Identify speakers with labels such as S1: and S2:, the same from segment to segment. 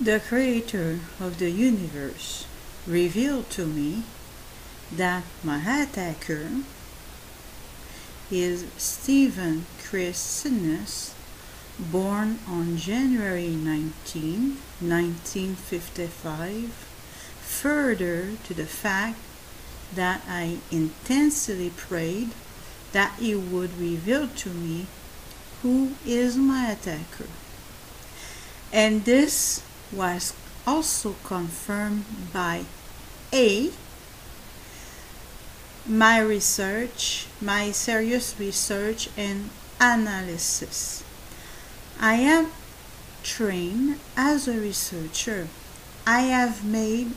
S1: The creator of the universe revealed to me that my attacker is Steven Kris Sydness, born on January 19, 1955, further to the fact that I intensely prayed that he would reveal to me who is my attacker. And this was also confirmed by A. My research, my serious research and analysis. I am trained as a researcher. I have made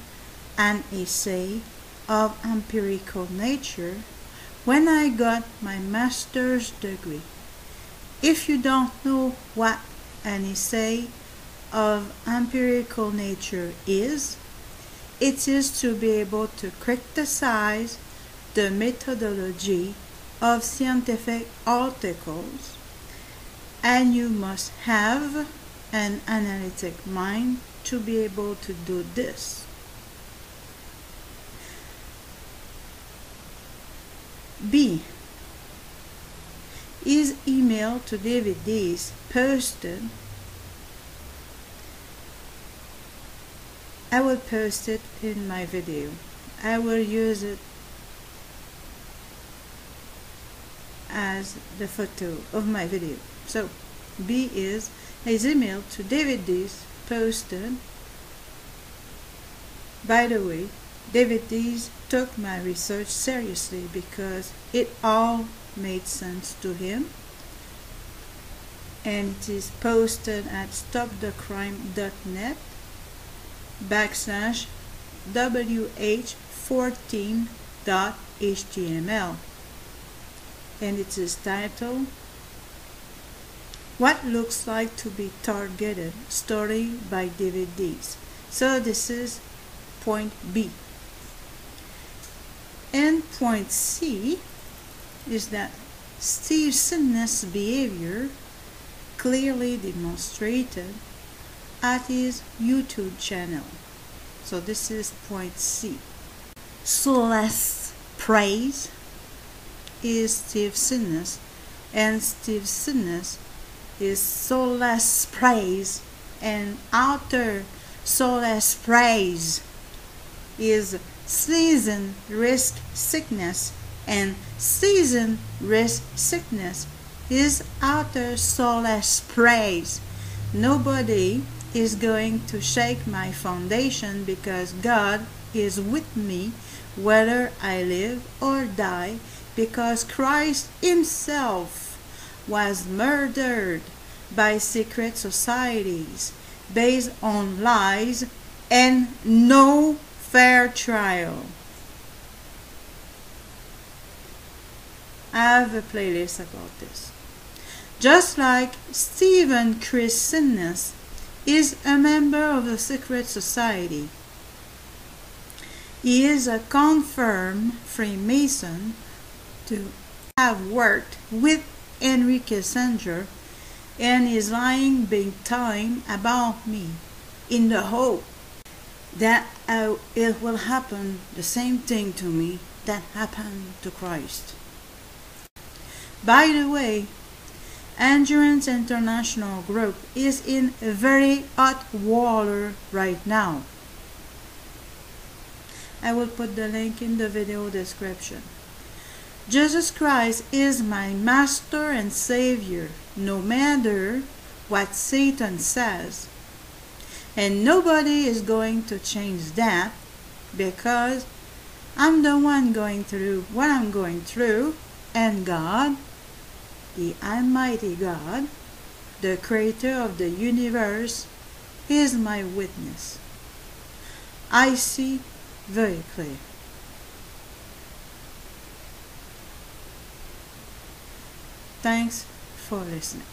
S1: an essay of empirical nature when I got my master's degree. If you don't know what an essay of empirical nature is, it is to be able to criticize the methodology of scientific articles and you must have an analytic mind to be able to do this. B. His email to David Dees posted I will post it in my video. I will use it as the photo of my video. So B is his email to David Dees posted. By the way, David Dees took my research seriously because it all made sense to him and it is posted at stopthecrime.net backslash wh14.html and it is titled What Looks Like to Be Targeted Story by David Dees. So this is point B. And point C is that Steve Sydness' behavior clearly demonstrated at his YouTube channel. So this is point C. Soulless Preys is Steve Sydness and Steve Sydness is Soulless Preys and outer Soulless Preys is Sleazin' Risk Sickness and Sleazin' Risk Sickness is outer Soulless Preys. Nobody is going to shake my foundation because God is with me whether I live or die because Christ himself was murdered by secret societies based on lies and no fair trial. I have a playlist about this. Just like Steven Kris Sydness is a member of the secret society. He is a confirmed Freemason to have worked with Henry Kissinger and is lying big time about me in the hope that it will happen the same thing to me that happened to Christ. By the way, Endurance International Group is in a very hot water right now. I will put the link in the video description. Jesus Christ is my master and savior, no matter what Satan says. And nobody is going to change that because I'm the one going through what I'm going through, and God the Almighty God, the Creator of the universe, is my witness. I see very clear. Thanks for listening.